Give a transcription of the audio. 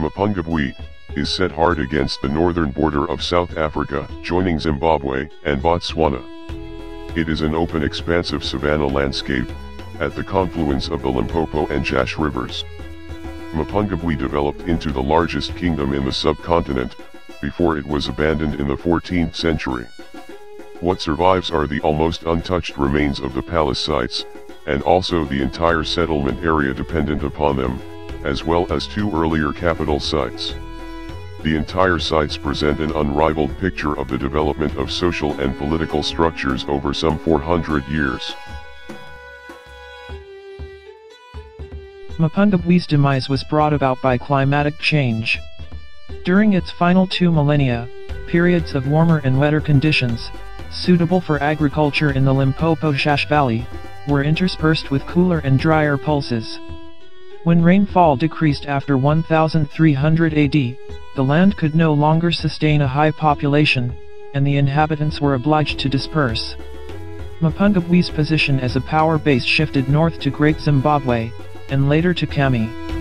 Mapungubwe, is set hard against the northern border of South Africa, joining Zimbabwe and Botswana. It is an open expansive savanna landscape, at the confluence of the Limpopo and Shashe rivers. Mapungubwe developed into the largest kingdom in the subcontinent, before it was abandoned in the 14th century. What survives are the almost untouched remains of the palace sites, and also the entire settlement area dependent upon them, as well as two earlier capital sites. The entire sites present an unrivaled picture of the development of social and political structures over some 400 years. Mapungubwe's demise was brought about by climatic change. During its final two millennia, periods of warmer and wetter conditions, suitable for agriculture in the Limpopo-Shashe Valley, were interspersed with cooler and drier pulses. When rainfall decreased after 1300 AD, the land could no longer sustain a high population, and the inhabitants were obliged to disperse. Mapungubwe's position as a power base shifted north to Great Zimbabwe, and later to Khami.